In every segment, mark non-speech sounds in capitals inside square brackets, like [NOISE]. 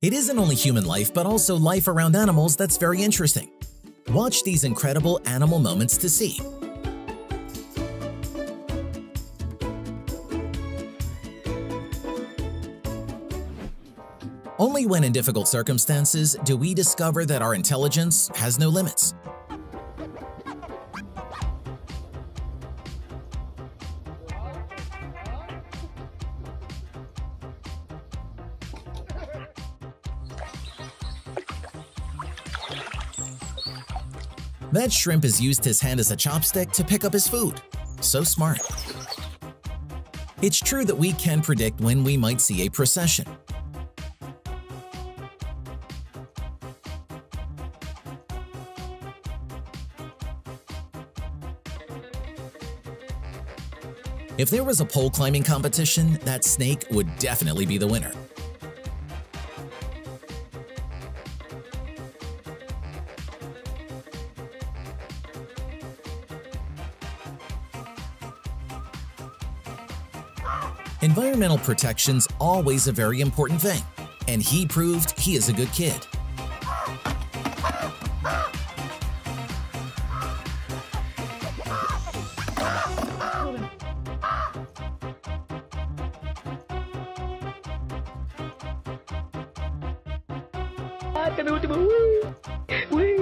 It isn't only human life, but also life around animals that's very interesting. Watch these incredible animal moments to see. Only when in difficult circumstances do we discover that our intelligence has no limits. That shrimp has used his hand as a chopstick to pick up his food. So smart. It's true that we can predict when we might see a procession. If there was a pole climbing competition, that snake would definitely be the winner. Environmental protection's always a very important thing, and he proved he is a good kid.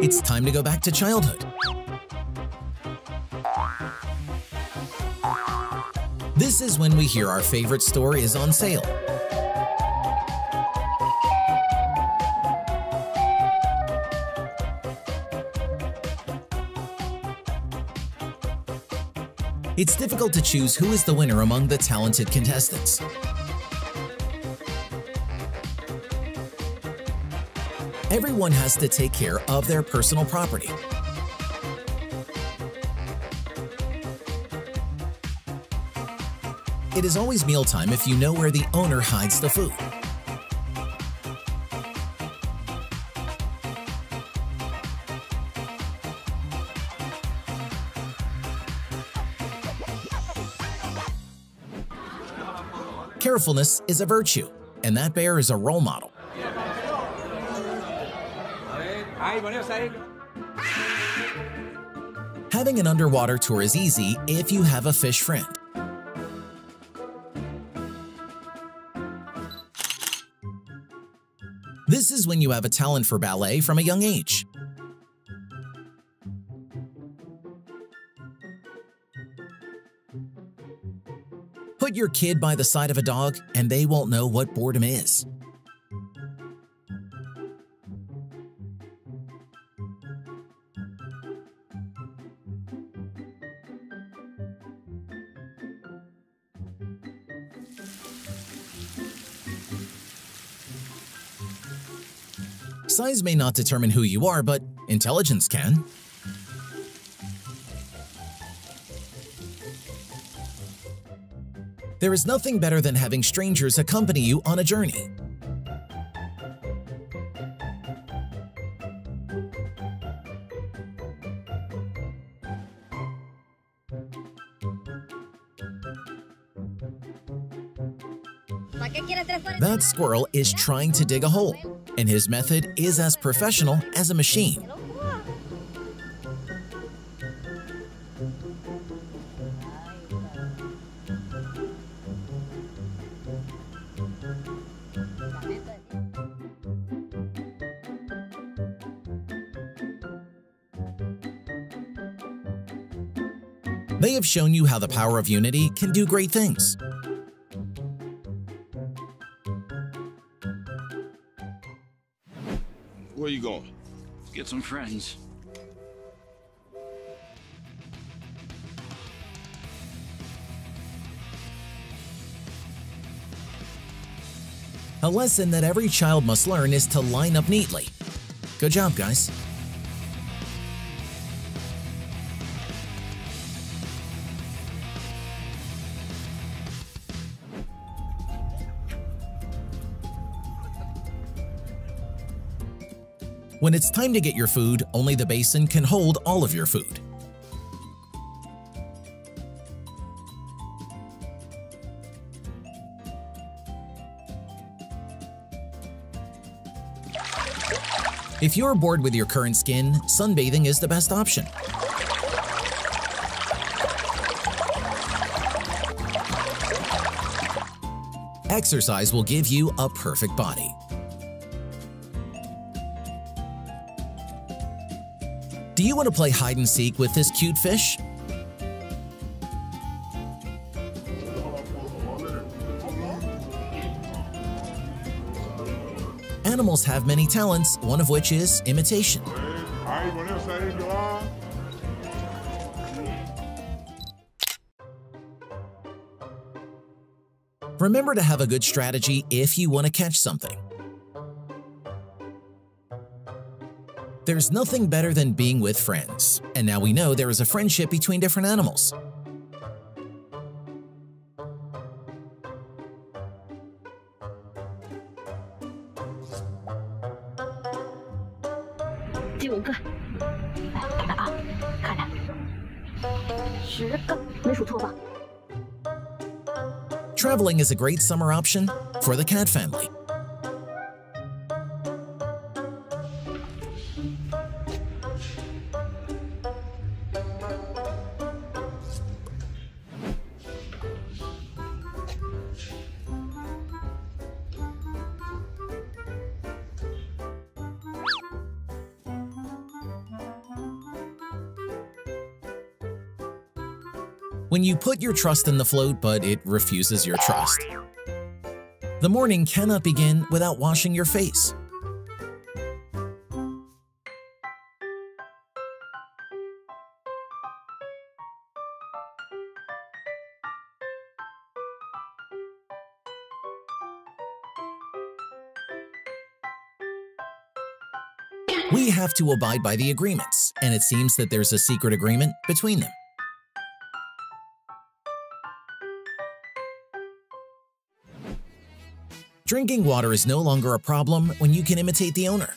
It's time to go back to childhood. This is when we hear our favorite store is on sale. It's difficult to choose who is the winner among the talented contestants. Everyone has to take care of their personal property. It is always mealtime if you know where the owner hides the food. Carefulness is a virtue, and that bear is a role model. Having an underwater tour is easy if you have a fish friend. This is when you have a talent for ballet from a young age. Put your kid by the side of a dog and they won't know what boredom is. Size may not determine who you are, but intelligence can. There is nothing better than having strangers accompany you on a journey. That squirrel is trying to dig a hole, and his method is as professional as a machine. They have shown you how the power of unity can do great things. Where you going? Get some friends. A lesson that every child must learn is to line up neatly. Good job, guys. When it's time to get your food, only the basin can hold all of your food. If you're bored with your current skin, sunbathing is the best option. Exercise will give you a perfect body. You want to play hide and seek with this cute fish? Animals have many talents, one of which is imitation. Remember to have a good strategy if you want to catch something. There's nothing better than being with friends, and now we know there is a friendship between different animals. Traveling is a great summer option for the cat family. When you put your trust in the float but it refuses your trust. The morning cannot begin without washing your face. We have to abide by the agreements, and it seems that there's a secret agreement between them. Drinking water is no longer a problem when you can imitate the owner.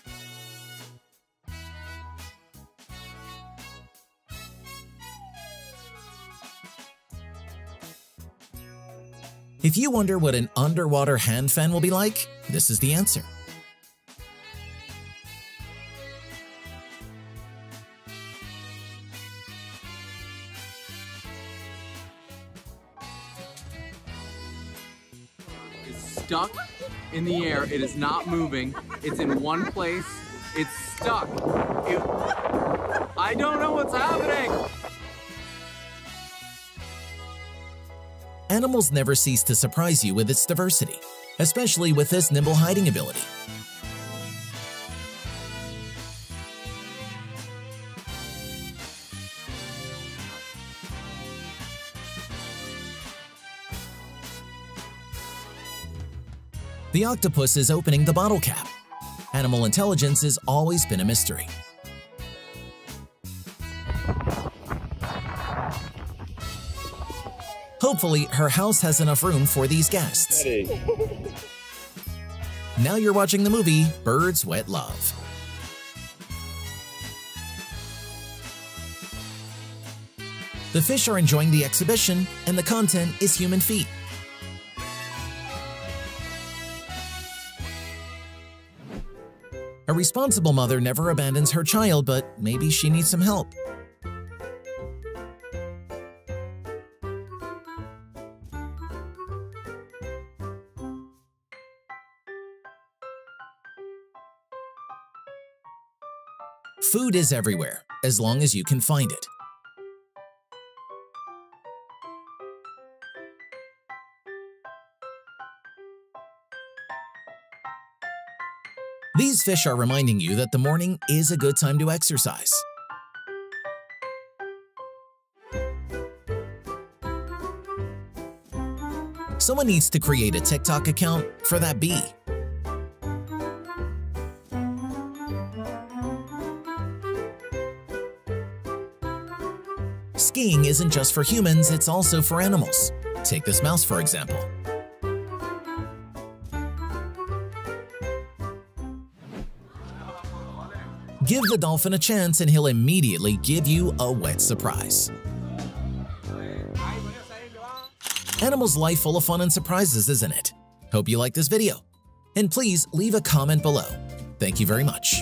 If you wonder what an underwater hand fan will be like, this is the answer. Stuck in the air. It is not moving. It's in one place. It's stuck. It, I don't know what's happening. Animals never cease to surprise you with its diversity, especially with this nimble hiding ability. The octopus is opening the bottle cap. Animal intelligence has always been a mystery. Hopefully, her house has enough room for these guests. [LAUGHS] Now you're watching the movie Birds Wet Love. The fish are enjoying the exhibition, and the content is human feet. A responsible mother never abandons her child, but maybe she needs some help. Food is everywhere, as long as you can find it. Fish are reminding you that the morning is a good time to exercise. Someone needs to create a TikTok account for that bee. Skiing isn't just for humans, it's also for animals. Take this mouse for example. Give the dolphin a chance and he'll immediately give you a wet surprise. Animals' life full of fun and surprises, isn't it? Hope you like this video. And please leave a comment below. Thank you very much.